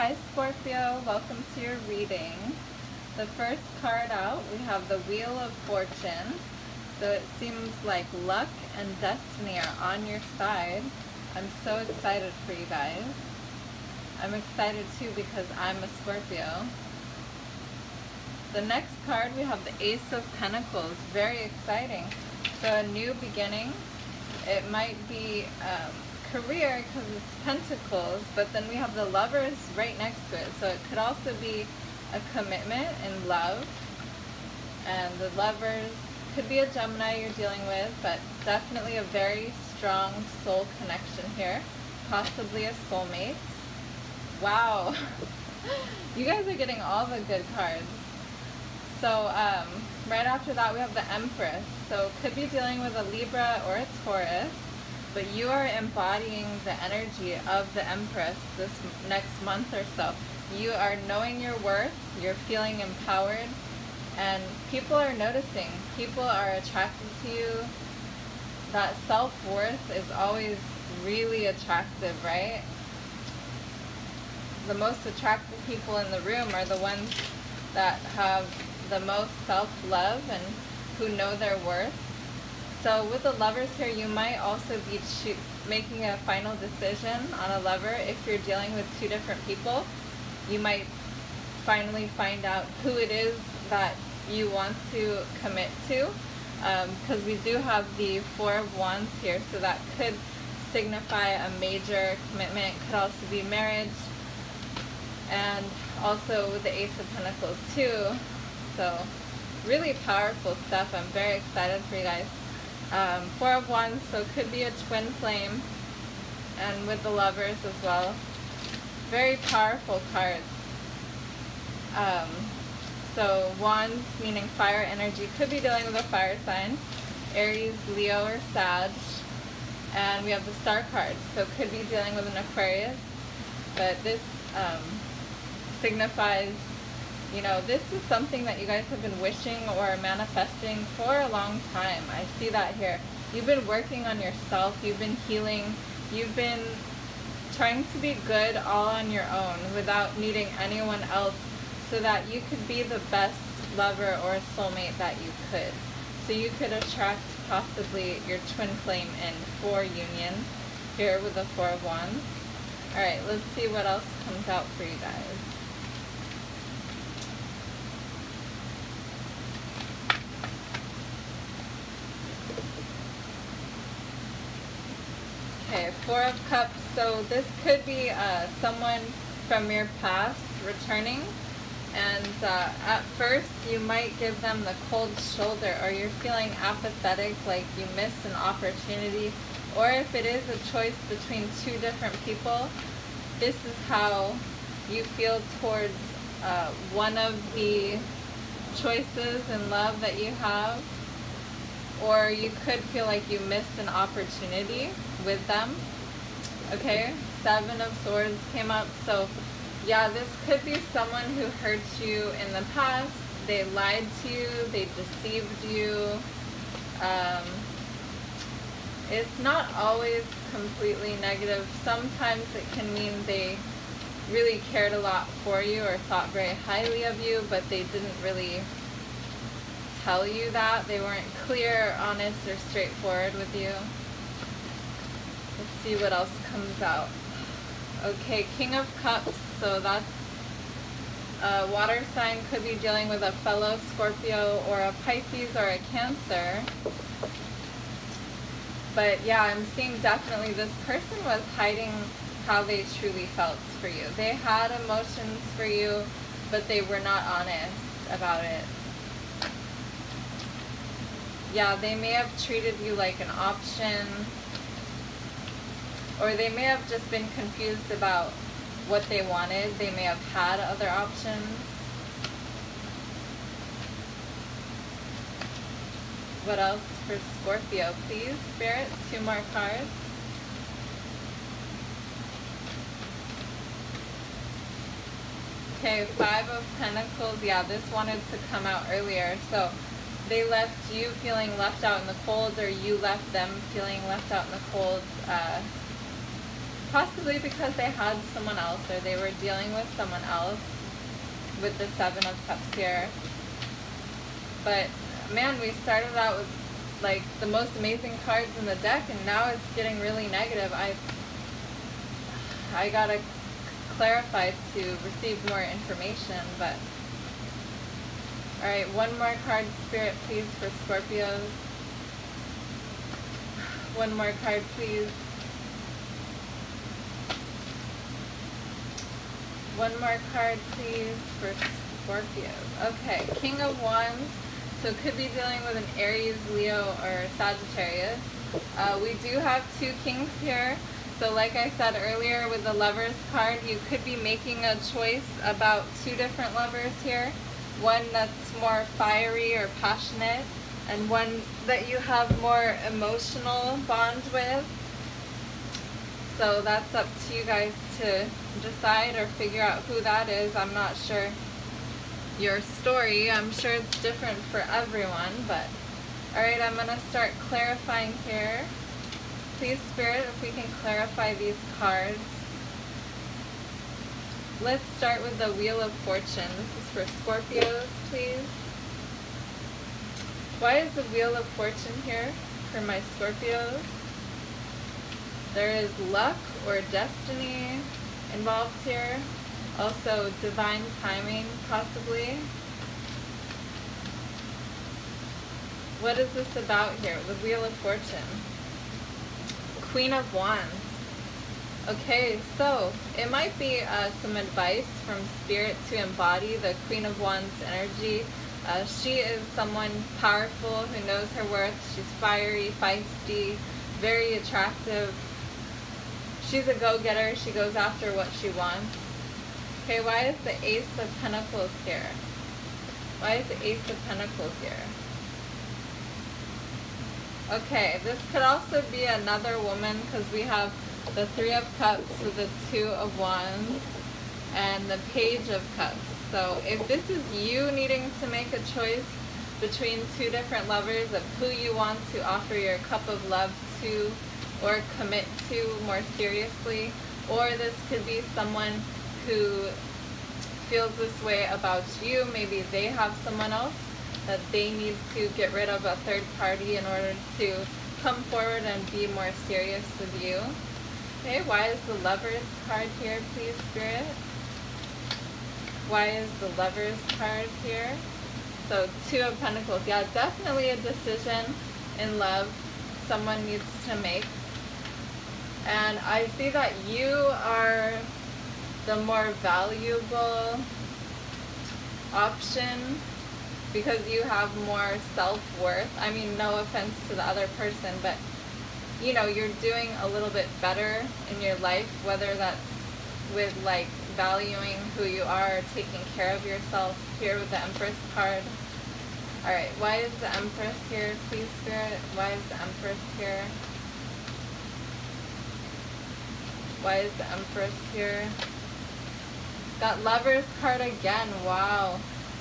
Hi Scorpio, welcome to your reading. The first card out, we have the Wheel of Fortune. So it seems like luck and destiny are on your side. I'm so excited for you guys. I'm excited too because I'm a Scorpio. The next card, we have the Ace of Pentacles. Very exciting. So a new beginning. It might be um, career because it's pentacles, but then we have the lovers right next to it. So it could also be a commitment and love. And the lovers could be a Gemini you're dealing with, but definitely a very strong soul connection here. Possibly a soulmate. Wow. you guys are getting all the good cards. So um, right after that we have the Empress. So could be dealing with a Libra or a Taurus but you are embodying the energy of the Empress this next month or so. You are knowing your worth, you're feeling empowered, and people are noticing. People are attracted to you. That self-worth is always really attractive, right? The most attractive people in the room are the ones that have the most self-love and who know their worth so with the lovers here, you might also be making a final decision on a lover. If you're dealing with two different people, you might finally find out who it is that you want to commit to. Because um, we do have the Four of Wands here, so that could signify a major commitment. It could also be marriage. And also with the Ace of Pentacles too. So really powerful stuff. I'm very excited for you guys. Um, four of Wands, so could be a twin flame. And with the lovers as well. Very powerful cards. Um, so Wands, meaning fire energy, could be dealing with a fire sign. Aries, Leo, or Sag. And we have the star card, so could be dealing with an Aquarius. But this um, signifies you know, this is something that you guys have been wishing or manifesting for a long time. I see that here. You've been working on yourself. You've been healing. You've been trying to be good all on your own without needing anyone else so that you could be the best lover or soulmate that you could. So you could attract possibly your twin flame in for union here with the Four of Wands. Alright, let's see what else comes out for you guys. Okay, Four of Cups. So this could be uh, someone from your past returning. And uh, at first, you might give them the cold shoulder or you're feeling apathetic, like you missed an opportunity. Or if it is a choice between two different people, this is how you feel towards uh, one of the choices in love that you have or you could feel like you missed an opportunity with them. Okay, Seven of Swords came up. So yeah, this could be someone who hurt you in the past. They lied to you. They deceived you. Um, it's not always completely negative. Sometimes it can mean they really cared a lot for you or thought very highly of you, but they didn't really tell you that. They weren't clear, honest, or straightforward with you. Let's see what else comes out. Okay, King of Cups. So that's a water sign could be dealing with a fellow Scorpio or a Pisces or a Cancer. But yeah, I'm seeing definitely this person was hiding how they truly felt for you. They had emotions for you, but they were not honest about it yeah, they may have treated you like an option, or they may have just been confused about what they wanted. They may have had other options. What else for Scorpio? Please, Spirit, two more cards. Okay, Five of Pentacles. Yeah, this wanted to come out earlier. So they left you feeling left out in the cold or you left them feeling left out in the cold. Uh, possibly because they had someone else or they were dealing with someone else with the Seven of Cups here. But man, we started out with like the most amazing cards in the deck and now it's getting really negative. I I gotta clarify to receive more information, but alright, one more card spirit please for Scorpios. One more card please. One more card, please, for Scorpios. Okay, King of Wands. So could be dealing with an Aries, Leo, or Sagittarius. Uh, we do have two kings here. So like I said earlier with the lovers card, you could be making a choice about two different lovers here. One that's more fiery or passionate, and one that you have more emotional bond with. So that's up to you guys to decide or figure out who that is. I'm not sure your story. I'm sure it's different for everyone, but alright, I'm going to start clarifying here. Please, Spirit, if we can clarify these cards. Let's start with the Wheel of Fortune. This is for Scorpios, please. Why is the Wheel of Fortune here for my Scorpios? There is luck or destiny involved here. Also divine timing, possibly. What is this about here? The Wheel of Fortune. Queen of Wands. Okay, so it might be uh, some advice from Spirit to embody the Queen of Wands energy. Uh, she is someone powerful who knows her worth. She's fiery, feisty, very attractive, She's a go-getter. She goes after what she wants. Okay, why is the Ace of Pentacles here? Why is the Ace of Pentacles here? Okay, this could also be another woman because we have the Three of Cups with the Two of Wands and the Page of Cups. So if this is you needing to make a choice between two different lovers of who you want to offer your cup of love to or commit to more seriously. Or this could be someone who feels this way about you. Maybe they have someone else that they need to get rid of a third party in order to come forward and be more serious with you. Okay, why is the Lovers card here, please, Spirit? Why is the Lovers card here? So, Two of Pentacles. Yeah, definitely a decision in love someone needs to make and I see that you are the more valuable option because you have more self-worth. I mean, no offense to the other person, but you know, you're doing a little bit better in your life, whether that's with like valuing who you are, taking care of yourself here with the Empress card. All right, why is the Empress here, please, Spirit? Why is the Empress here? Why is the Empress here? That Lovers card again, wow.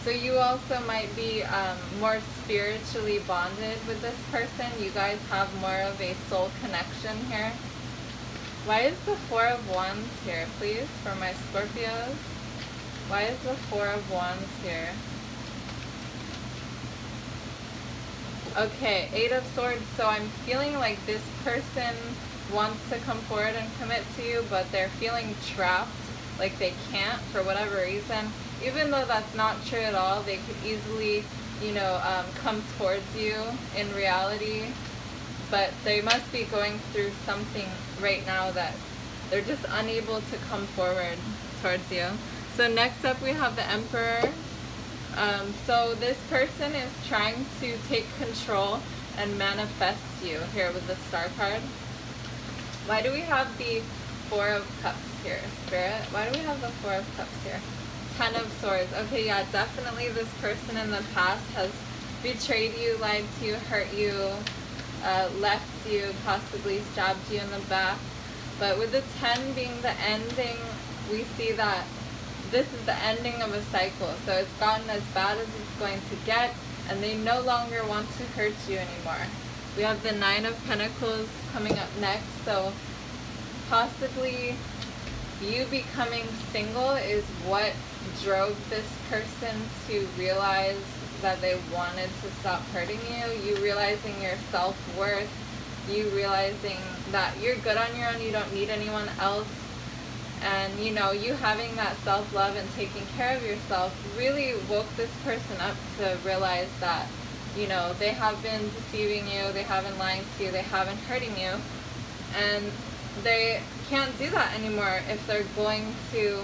So you also might be um, more spiritually bonded with this person. You guys have more of a soul connection here. Why is the Four of Wands here, please, for my Scorpios? Why is the Four of Wands here? Okay, Eight of Swords. So I'm feeling like this person wants to come forward and commit to you, but they're feeling trapped, like they can't for whatever reason. Even though that's not true at all, they could easily, you know, um, come towards you in reality. But they must be going through something right now that they're just unable to come forward towards you. So next up we have the Emperor. Um, so this person is trying to take control and manifest you here with the Star card. Why do we have the Four of Cups here, Spirit? Why do we have the Four of Cups here? Ten of Swords. Okay, yeah, definitely this person in the past has betrayed you, lied to you, hurt you, uh, left you, possibly stabbed you in the back. But with the 10 being the ending, we see that this is the ending of a cycle. So it's gotten as bad as it's going to get, and they no longer want to hurt you anymore. We have the Nine of Pentacles coming up next. So possibly you becoming single is what drove this person to realize that they wanted to stop hurting you. You realizing your self worth. You realizing that you're good on your own. You don't need anyone else. And you know, you having that self love and taking care of yourself really woke this person up to realize that you know they have been deceiving you, they have been lying to you, they haven't hurting you, and they can't do that anymore if they're going to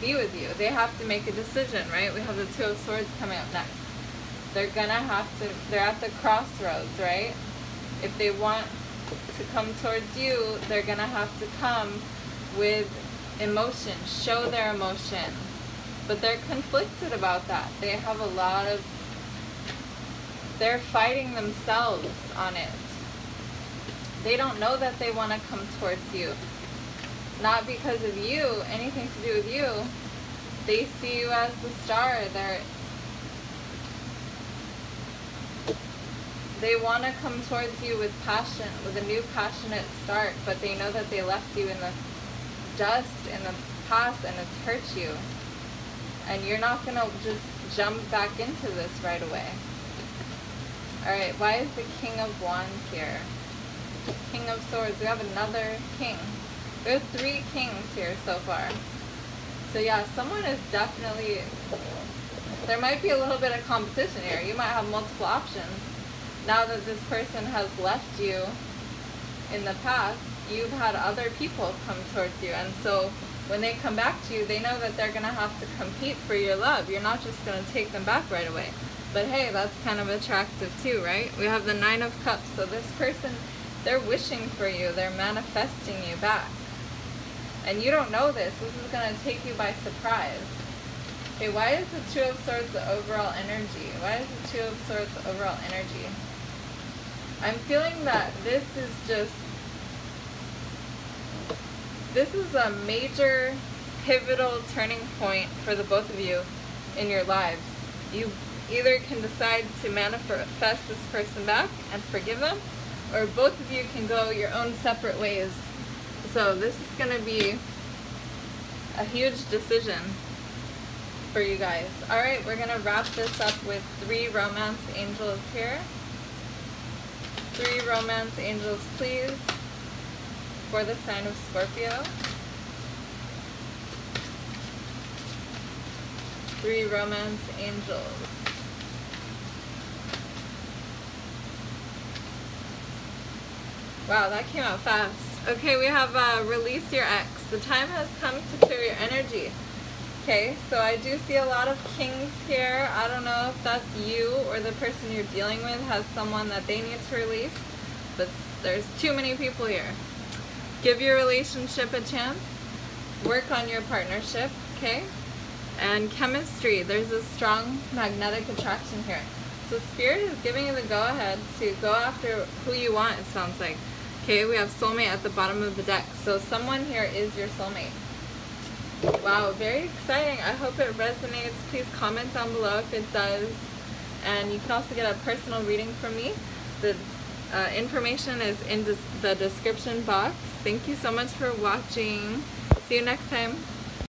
be with you. They have to make a decision, right? We have the Two of Swords coming up next. They're gonna have to, they're at the crossroads, right? If they want to come towards you, they're gonna have to come with emotion, show their emotion. But they're conflicted about that. They have a lot of, they're fighting themselves on it they don't know that they want to come towards you. Not because of you, anything to do with you. They see you as the star. They're they want to come towards you with passion, with a new passionate start, but they know that they left you in the dust in the past and it's hurt you. And you're not going to just jump back into this right away. Alright, why is the King of Wands here? King of Swords. We have another king. There are three kings here so far. So yeah, someone is definitely... There might be a little bit of competition here. You might have multiple options. Now that this person has left you in the past, you've had other people come towards you. And so when they come back to you, they know that they're going to have to compete for your love. You're not just going to take them back right away. But hey, that's kind of attractive too, right? We have the Nine of Cups. So this person they're wishing for you. They're manifesting you back. And you don't know this. This is going to take you by surprise. Okay, why is the Two of Swords the overall energy? Why is the Two of Swords the overall energy? I'm feeling that this is just... This is a major pivotal turning point for the both of you in your lives. You either can decide to manifest this person back and forgive them, or both of you can go your own separate ways. So this is going to be a huge decision for you guys. Alright, we're going to wrap this up with three romance angels here. Three romance angels, please, for the sign of Scorpio. Three romance angels. Wow, that came out fast. Okay, we have uh, release your ex. The time has come to clear your energy. Okay, so I do see a lot of kings here. I don't know if that's you or the person you're dealing with has someone that they need to release, but there's too many people here. Give your relationship a chance. Work on your partnership, okay? And chemistry, there's a strong magnetic attraction here. So Spirit is giving you the go-ahead to go after who you want, it sounds like. Okay, we have soulmate at the bottom of the deck. So someone here is your soulmate. Wow, very exciting. I hope it resonates. Please comment down below if it does. And you can also get a personal reading from me. The uh, information is in the description box. Thank you so much for watching. See you next time.